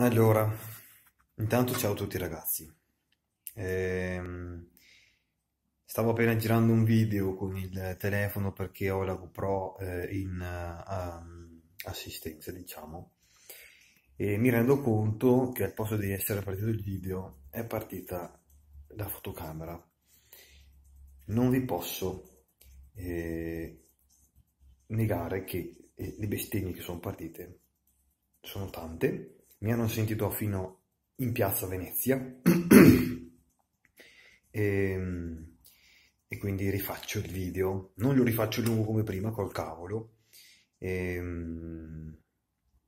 Allora, intanto ciao a tutti ragazzi. Ehm, stavo appena girando un video con il telefono perché ho la GoPro eh, in uh, assistenza, diciamo, e mi rendo conto che al posto di essere partito il video è partita la fotocamera. Non vi posso eh, negare che eh, le bestemmie che sono partite sono tante mi hanno sentito fino in piazza Venezia. E, ehm, e, quindi rifaccio il video, non lo rifaccio lungo come prima col cavolo. E, ehm,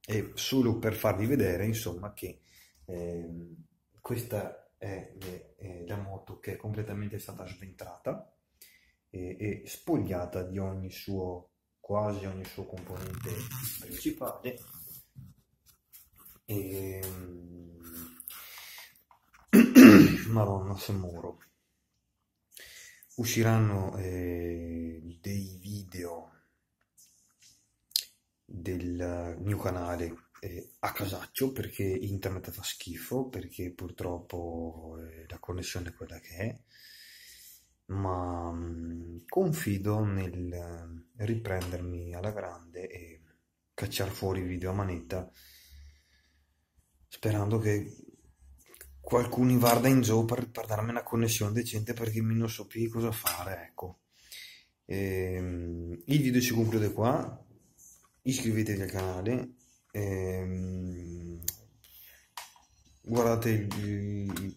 e solo per farvi vedere insomma che eh, questa è, è, la moto che è completamente stata sventrata e, e spogliata di ogni suo quasi ogni suo componente principale e... Madonna, se muro. Usciranno eh, dei video del mio canale eh, a casaccio perché internet fa schifo, perché purtroppo eh, la connessione è quella che è, ma mh, mm, confido nel riprendermi alla grande e cacciare fuori video a manetta sperando che qualcuno vada in giù per, per, darmi una connessione decente perché mi non so più cosa fare, ecco. Ehm, il video si conclude qua, iscrivetevi al canale, ehm, guardate,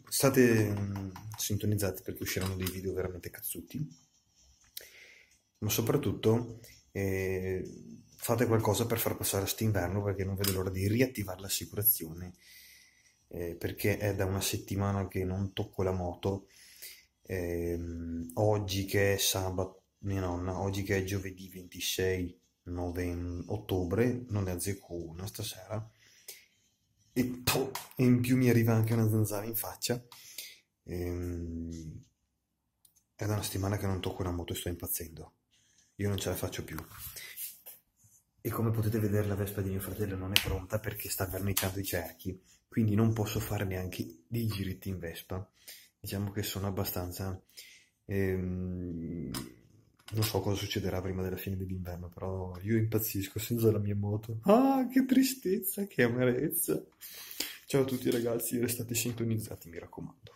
state mm, sintonizzati perché usciranno dei video veramente cazzuti, ma soprattutto eh, fate qualcosa per far passare quest'inverno perché non vedo l'ora di riattivare l'assicurazione eh, perché è da una settimana che non tocco la moto. Eh, oggi che è sabato mia nonna oggi che è giovedì 26 novembre, ottobre non ne azzecco una stasera e, e, in più mi arriva anche una zanzara in faccia. Ehm, è da una settimana che non tocco la moto e sto impazzendo. Io non ce la faccio più e come potete vedere la Vespa di mio fratello non è pronta perché sta verniciando i cerchi, quindi non posso fare neanche dei giretti in Vespa. Diciamo che sono abbastanza... Ehm, non so cosa succederà prima della fine dell'inverno, però io impazzisco senza la mia moto. Ah, che tristezza, che amarezza. Ciao a tutti ragazzi, restate sintonizzati, mi raccomando.